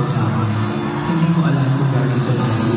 kasama. Hindi ko alam kung gagawin ito